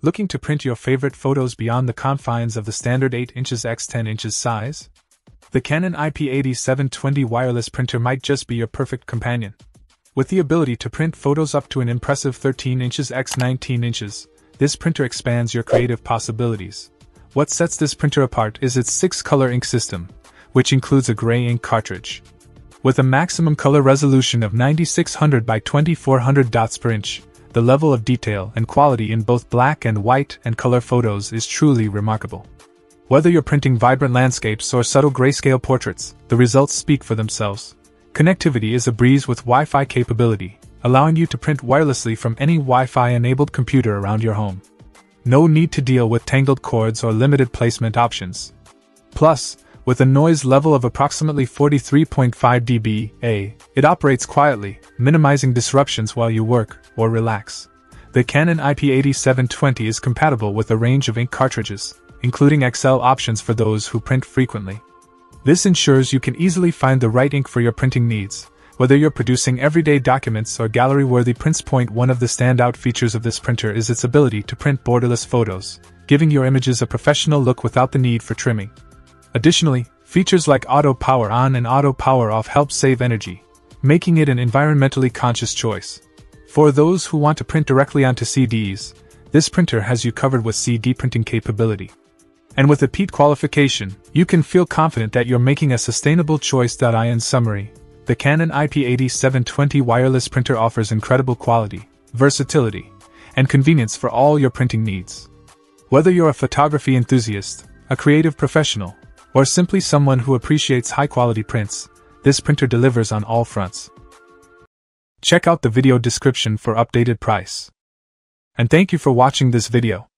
Looking to print your favorite photos beyond the confines of the standard 8 inches x 10 inches size? The Canon IP8720 wireless printer might just be your perfect companion. With the ability to print photos up to an impressive 13 inches x 19 inches, this printer expands your creative possibilities. What sets this printer apart is its 6 color ink system, which includes a gray ink cartridge. With a maximum color resolution of 9600 by 2400 dots per inch, the level of detail and quality in both black and white and color photos is truly remarkable. Whether you're printing vibrant landscapes or subtle grayscale portraits, the results speak for themselves. Connectivity is a breeze with Wi Fi capability, allowing you to print wirelessly from any Wi Fi enabled computer around your home. No need to deal with tangled cords or limited placement options. Plus, with a noise level of approximately 43.5 dBA, it operates quietly, minimizing disruptions while you work or relax. The Canon IP8720 is compatible with a range of ink cartridges, including XL options for those who print frequently. This ensures you can easily find the right ink for your printing needs, whether you're producing everyday documents or gallery worthy prints. Point one of the standout features of this printer is its ability to print borderless photos, giving your images a professional look without the need for trimming. Additionally, features like auto power on and auto power off help save energy, making it an environmentally conscious choice. For those who want to print directly onto CDs, this printer has you covered with CD printing capability. And with EPEAT qualification, you can feel confident that you're making a sustainable choice. In summary, the Canon IP8720 wireless printer offers incredible quality, versatility, and convenience for all your printing needs. Whether you're a photography enthusiast, a creative professional, or simply someone who appreciates high quality prints, this printer delivers on all fronts. Check out the video description for updated price. And thank you for watching this video.